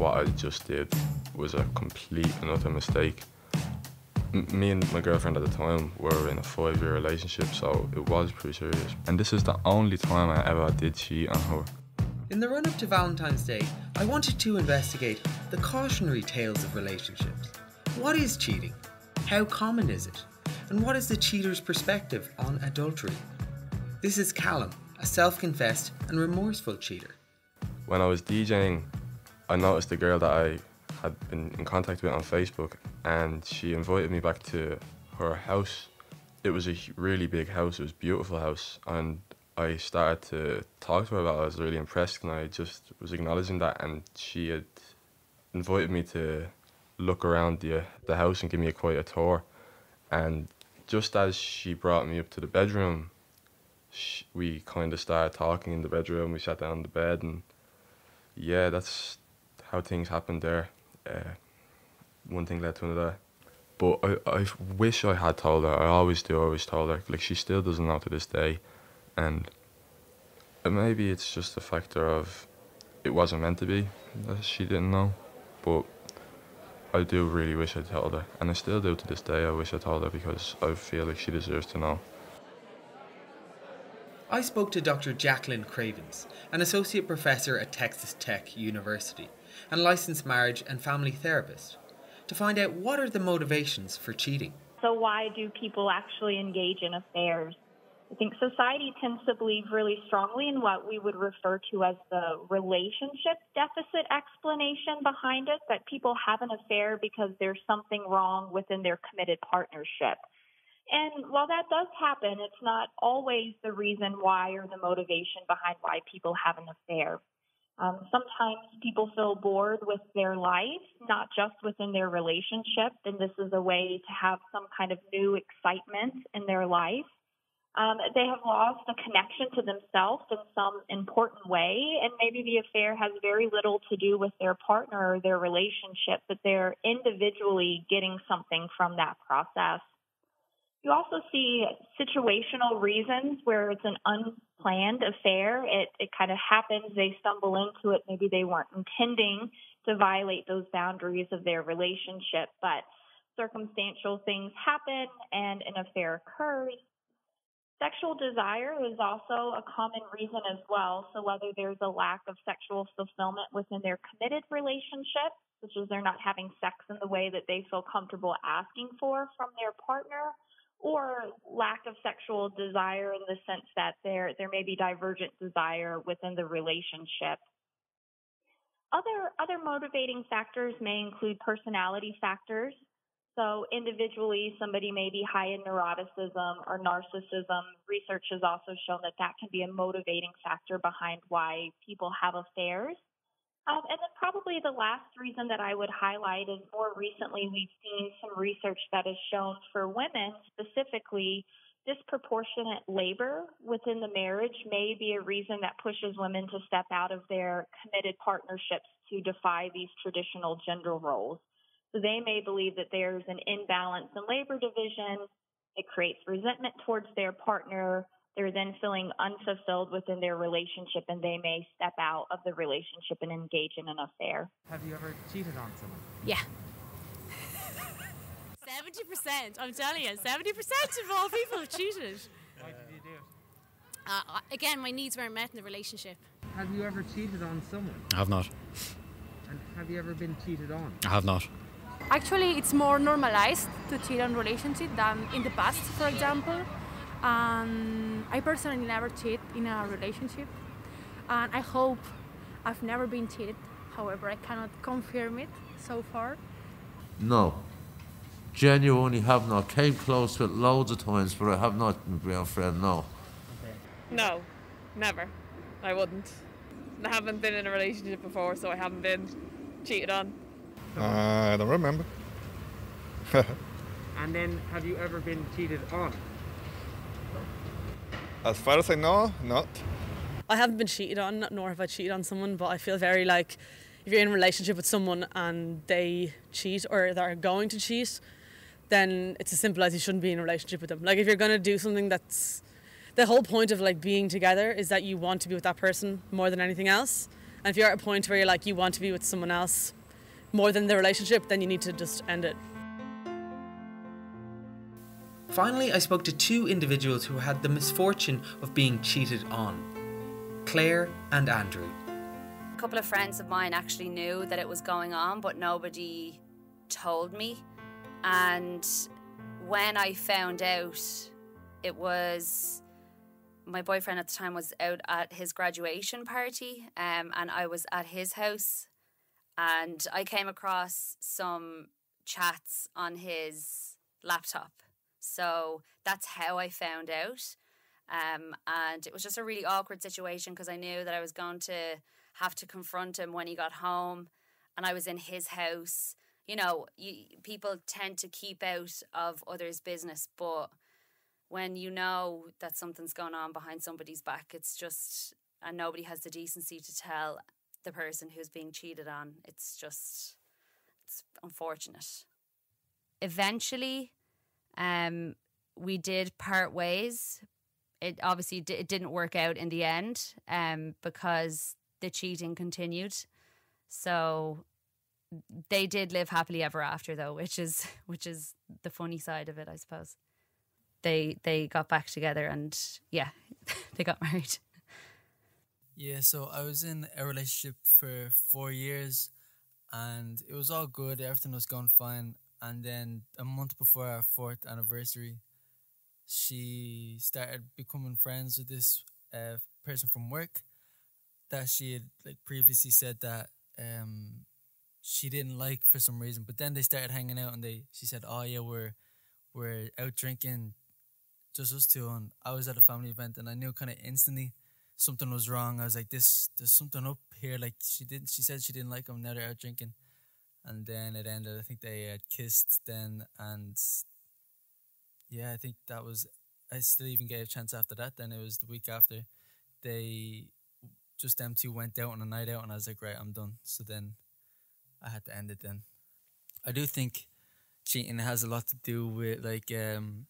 what I just did was a complete and utter mistake. M- me and my girlfriend at the time were in a five year relationship, so it was pretty serious. And this is the only time I ever did cheat on her. In the run up to Valentine's Day, I wanted to investigate the cautionary tales of relationships. What is cheating? How common is it? And what is the cheater's perspective on adultery? This is Callum, a self confessed and remorseful cheater. When I was DJing, I noticed a girl that I had been in contact with on Facebook, and she invited me back to her house. It was a really big house, it was a beautiful house, and I started to talk to her about it. I was really impressed, and I just was acknowledging that, and she had invited me to look around the the house and give me a quite a tour. And just as she brought me up to the bedroom, sh we kind of started talking in the bedroom. We sat down on the bed, and yeah, that's how things happened there. Uh, one thing led to another. But I, I wish I had told her. I always do. I always told her. Like she still doesn't know to this day, and maybe it's just a factor of it wasn't meant to be that she didn't know. But I do really wish I told her, and I still do to this day. I wish I told her because I feel like she deserves to know. I spoke to Dr. Jaclyn Cravens, an associate professor at Texas Tech University and licensed marriage and family therapist, to find out what are the motivations for cheating. So, why do people actually engage in affairs? I think society tends to believe really strongly in what we would refer to as the relationship deficit explanation behind it that people have an affair because there's something wrong within their committed partnership. And while that does happen, it's not always the reason why or the motivation behind why people have an affair. Um, sometimes people feel bored with their life, not just within their relationship, and this is a way to have some kind of new excitement in their life. Um, they have lost a connection to themselves in some important way, and maybe the affair has very little to do with their partner or their relationship, but they're individually getting something from that process. You also see situational reasons where it's an unplanned affair. It, it kind of happens, they stumble into it. Maybe they weren't intending to violate those boundaries of their relationship, but circumstantial things happen and an affair occurs. Sexual desire is also a common reason as well. So, whether there's a lack of sexual fulfillment within their committed relationship, such as they're not having sex in the way that they feel comfortable asking for from their partner, or lack of sexual desire in the sense that there there may be divergent desire within the relationship. Other other motivating factors may include personality factors. So individually, somebody may be high in neuroticism or narcissism. Research has also shown that that can be a motivating factor behind why people have affairs. Um, and then probably the last reason that I would highlight is more recently we've seen some research that has shown for women specifically disproportionate labor within the marriage may be a reason that pushes women to step out of their committed partnerships to defy these traditional gender roles. So they may believe that there's an imbalance in labor division. It creates resentment towards their partner they're then feeling unfulfilled within their relationship and they may step out of the relationship and engage in an affair. Have you ever cheated on someone? Yeah. 70%, I'm telling you, 70% of all people have cheated. Why did you do it? Uh, again, my needs weren't met in the relationship. Have you ever cheated on someone? I have not. And have you ever been cheated on? I have not. Actually, it's more normalized to cheat on relationship than in the past, for example. And I personally never cheat in a relationship, and I hope I've never been cheated. However, I cannot confirm it so far. No. Genuinely have not. Came close with loads of times, but I have not, my real friend, no. No, never. I wouldn't. I haven't been in a relationship before, so I haven't been cheated on. Uh, I don't remember. And then, have you ever been cheated on? As far as I know, not. I haven't been cheated on, nor have I cheated on someone, but I feel very like if you're in a relationship with someone and they cheat or they're going to cheat, then it's as simple as you shouldn't be in a relationship with them. Like if you're going to do something that's the whole point of like being together is that you want to be with that person more than anything else. And if you're at a point where you're like you want to be with someone else more than the relationship, then you need to just end it. Finally, I spoke to two individuals who had the misfortune of being cheated on Claire and Andrew. A couple of friends of mine actually knew that it was going on, but nobody told me. And when I found out, it was my boyfriend at the time was out at his graduation party, um, and I was at his house, and I came across some chats on his laptop. So that's how I found out. Um, and it was just a really awkward situation because I knew that I was going to have to confront him when he got home, and I was in his house. You know, you, people tend to keep out of others' business, but when you know that something's going on behind somebody's back, it's just, and nobody has the decency to tell the person who's being cheated on. It's just, it's unfortunate. Eventually, um, we did part ways. It obviously d- it didn't work out in the end, um, because the cheating continued. So they did live happily ever after, though, which is which is the funny side of it, I suppose. They they got back together, and yeah, they got married. Yeah, so I was in a relationship for four years and it was all good, everything was going fine. And then a month before our fourth anniversary, she started becoming friends with this uh, person from work that she had like previously said that um she didn't like for some reason. But then they started hanging out and they she said, Oh yeah, we're we're out drinking just us two and I was at a family event and I knew kinda instantly something was wrong. I was like, This there's something up here. Like she didn't she said she didn't like him, now they're out drinking. And then it ended I think they had kissed then and yeah, I think that was I still even gave a chance after that. Then it was the week after they just them two went out on a night out and I was like, right, I'm done. So then I had to end it then. I do think cheating has a lot to do with like um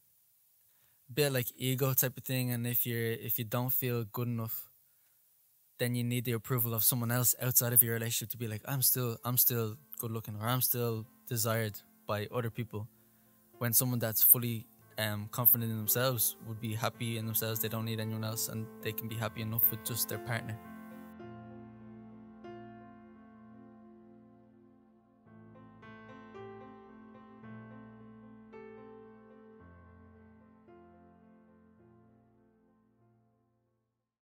a bit like ego type of thing and if you're if you don't feel good enough then you need the approval of someone else outside of your relationship to be like I'm still I'm still good looking or I'm still desired by other people when someone that's fully um, confident in themselves would be happy in themselves. They don't need anyone else and they can be happy enough with just their partner